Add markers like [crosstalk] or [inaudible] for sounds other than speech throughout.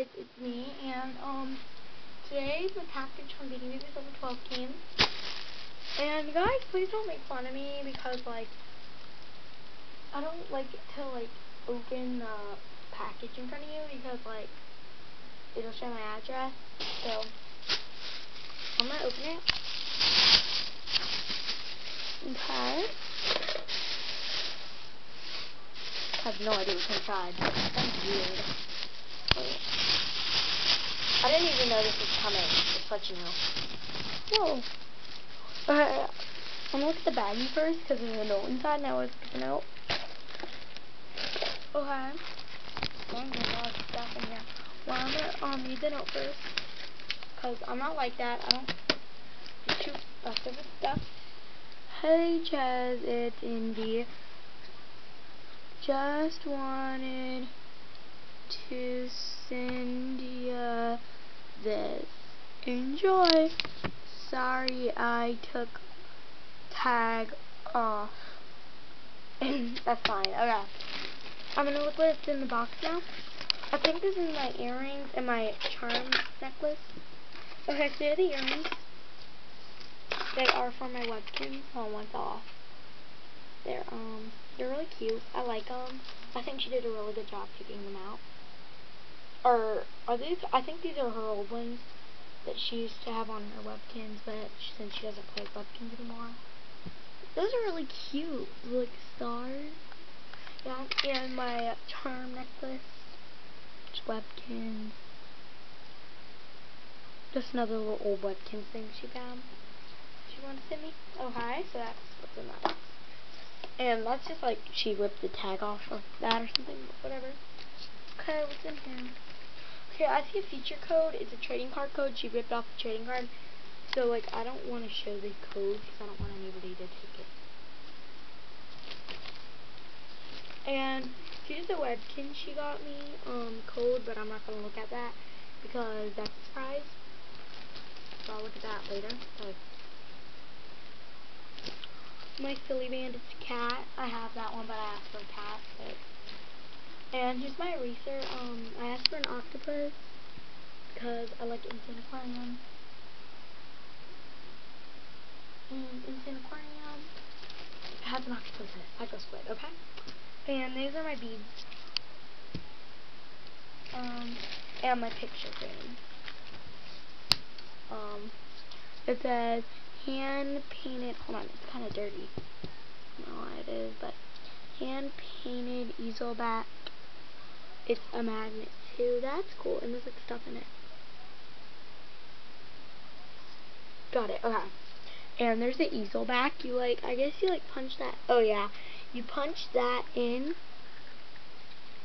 guys, it's me, and um, today my package from Beanie Babies Lover 12 team. And guys, please don't make fun of me because like, I don't like to like open the package in front of you because like, it'll show my address. So, I'm gonna open it. Okay. I have no idea what's inside. That's weird. I didn't even know this was coming. Just let you know. Whoa. Uh, I'm gonna look at the baggie first because there's a note inside. Now let's get the note. Okay. Dang, there's a lot of stuff in here. Well, I'm gonna um, read the note first because I'm not like that. I don't shoot stuff with stuff. Hey, Chaz, it's Envi. Just wanted to send you this. Enjoy. Sorry I took tag off. [clears throat] That's fine. Okay. I'm going to look what's in the box now. I think this is my earrings and my charm necklace. Okay, so here are the earrings. They are for my Webkinz. Oh, one's off. They're, um, they're really cute. I like them. I think she did a really good job picking them out. Or, are these, I think these are her old ones that she used to have on her Webkinz, but since she doesn't play Webkinz anymore. Those are really cute, like stars. Yeah, and my charm necklace, Webkinz. Just another little old Webkinz thing she found. She wanted to send me. Oh, hi. So that's what's in that. And that's just like she ripped the tag off of that or something, whatever. Okay, what's in here? Okay, I see a feature code. It's a trading card code. She ripped off the trading card. So, like, I don't want to show the code because I don't want anybody to take it. And here's the webkin she got me, um, code, but I'm not going to look at that because that's a surprise. So I'll look at that later. Okay my Silly Bandz cat. I have that one, but I asked for a cat. But and here's my eraser. Um, I asked for an octopus because I like Insane Aquarium. And Insane Aquarium has an octopus in it. Psycho Squid, okay? And these are my beads. Um, and my picture frame. Um, it says hand painted, hold on, it's kind of dirty. I don't know why it is, but hand painted easel back. It's a magnet too. That's cool. And there's like stuff in it. Got it. Okay. And there's the easel back. You like, I guess you like punch that. Oh yeah. You punch that in.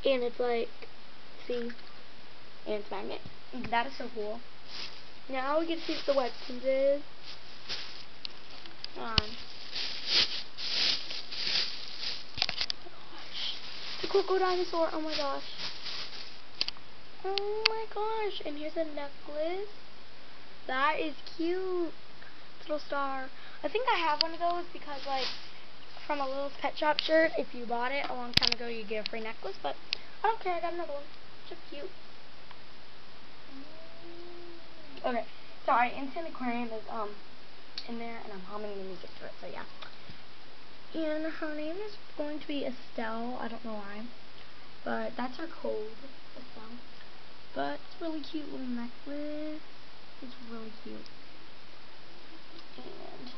And it's like, see, and it's magnet. Mm-hmm. That is so cool. Now we get to see what the Webkinz is um, on. The Coco Dinosaur, oh my gosh. Oh my gosh, and here's a necklace. That is cute. Little star. I think I have one of those because like from a little pet shop shirt, if you bought it a long time ago you get a free necklace, but I don't care, I got another one. It's just cute. Okay, sorry, Insane Aquarium is um in there, and I'm humming the music to it, so yeah. And her name is going to be Estelle. I don't know why. But that's her code, Estelle. But it's really cute little necklace. It's really cute. And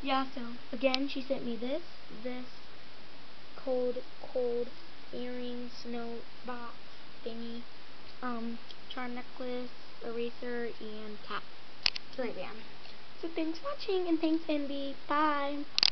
yeah, so again, she sent me this, this cold, cold earrings, note box thingy, um, charm necklace, eraser, and cap. So yeah. So thanks for watching and thanks Envi. Bye.